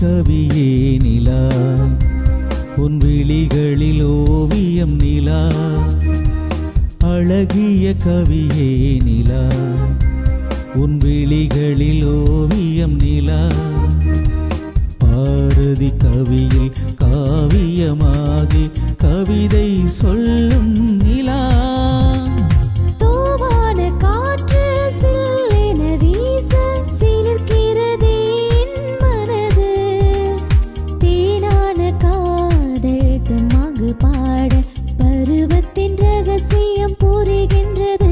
கவியே நிலா. உன் விழிகளில் ஓவியம் நிலா. அழகிய கவியே நிலா. உன் விழிகளில் ஓவியம் நிலா. பாரதி கவியில் காவியமாகி கவிதை சொல்லும் நிலா. தெம்மாங்கு பாட. பருவத்தின் ரகசியம் புரிகின்றது.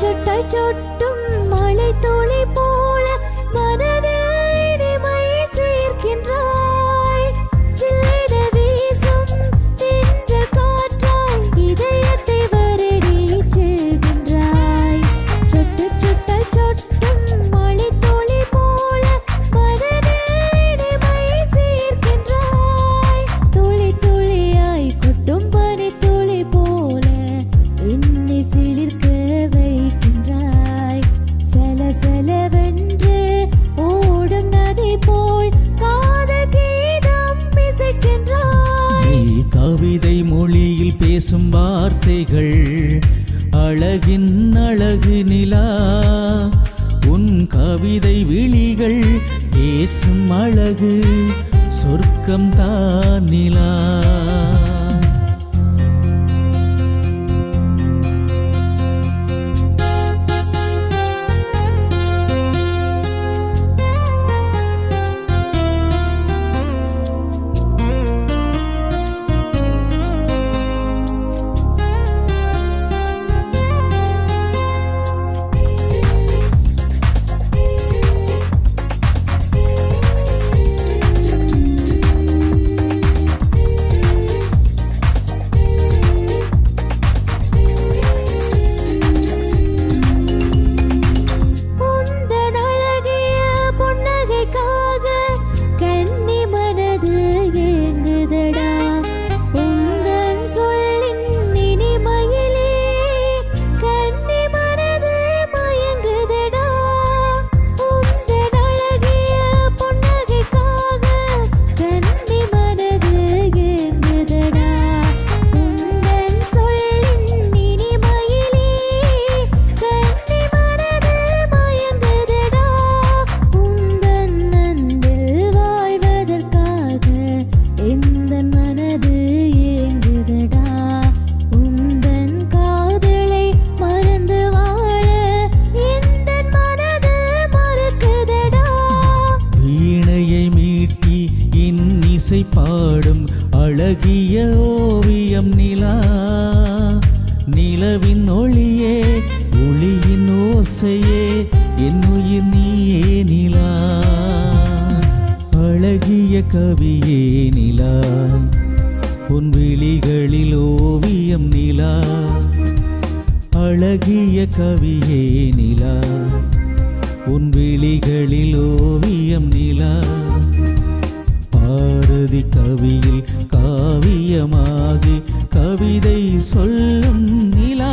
ছোট্ট ছোট্ট சலவென்று ஓடும் நதி போல் காதல் கீதம் இசைக்கின்றாய். கவிதை மொழியில் பேசும் வார்த்தைகள் அழகின் அழகு நிலா. உன் கவிதை விழிகள் பேசும் அழகு சொர்க்கம் தான் நிலா. ஓவியம் நிலா நிலவின் ஒளியே ஒளியின் ஓசையே என்னுயிர் நீயே நிலா. அழகிய கவியே நிலா உன் விழிகளில் ஓவியம் நிலா. அழகிய கவியே நிலா உன் விழிகளில் ஓவியம் நிலா. பாரதி கவியில் காவியமாகி கவிதை சொல்லும் நிலா